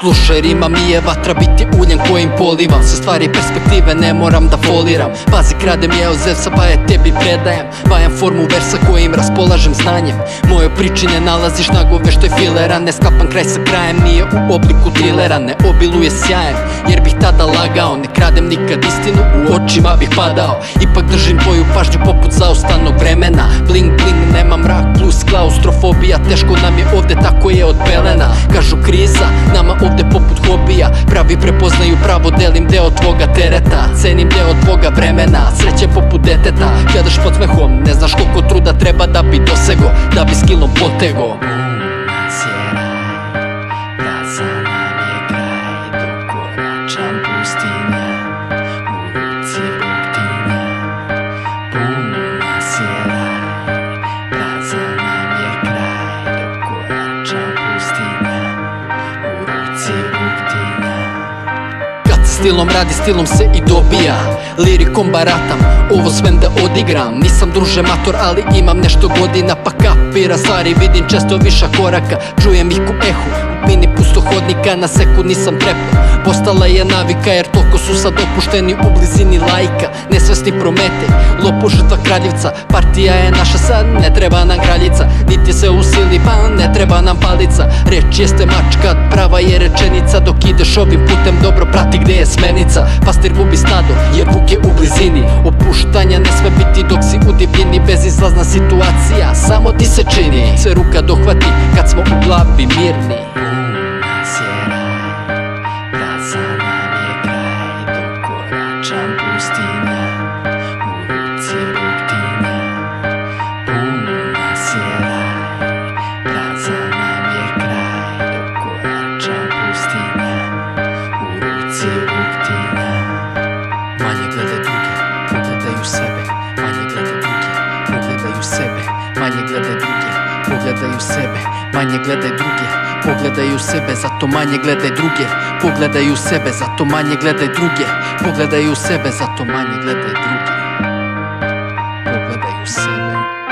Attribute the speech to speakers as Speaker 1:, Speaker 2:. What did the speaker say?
Speaker 1: Slušaj, rima mi je vatra biti uljem kojim polivam. Sa stvari perspektive ne moram da foliram. Pazi, kradem je od Zevsa pa je tebi predajem. Vajam formu versa kojim raspolažem znanjem. Moje priči ne nalaziš nagove što je filera. Ne skapan kraj sa krajem, nije u obliku trilera. Ne obiluje sjajem, jer bih tada lagao. Ne kradem nikad istinu, u očima bih padao. Ipak držim tvoju pažnju poput zaustanog vremena. Bling bling, nema mrak plus klaustrofobija. Teško nam je ovde, tako je Pravi prepoznaju pravo, delim deo tvoga tereta. Cenim deo tvoga vremena, sreće poput deteta. Gledaš pod smehom, ne znaš koliko truda treba da bi dosego Da bi skillom potego
Speaker 2: Praca nam je kraj dok koračam pustinja
Speaker 1: stilom radi, stilom se i dobija. Lirikom baratam, ovo svem da odigram. Nisam druže mator, ali imam nešto godina Pa kapira stvari, vidim često viša koraka. Čujem ih ku ehu, mini pustohodnika Na sekund nisam trepno, postala je navika Jer toliko su sad opušteni u blizini lajka. Nesvesni promete, lopo žrtva kraljevca Partija je naša sad, ne treba nam kraljica. Niti se usili, pa ne treba nam palica Reč jeste mačka, prava je rečenica. Dok ideš ovim putem, dobro prati gde je smenica. Pastir gubi stado, jer vuk je u blizini. Opuštanja ne sme biti dok si u divljini Bezizlazna situacija, samo ti se čini. Sve ruka dohvati kad smo u glavi mirni pogledaju sebe Manje gledaj druge, pogledaju sebe Zato manje gledaj druge, pogledaju sebe Zato manje gledaj druge, pogledaju sebe Zato manje gledaj druge. Pogledaju sebe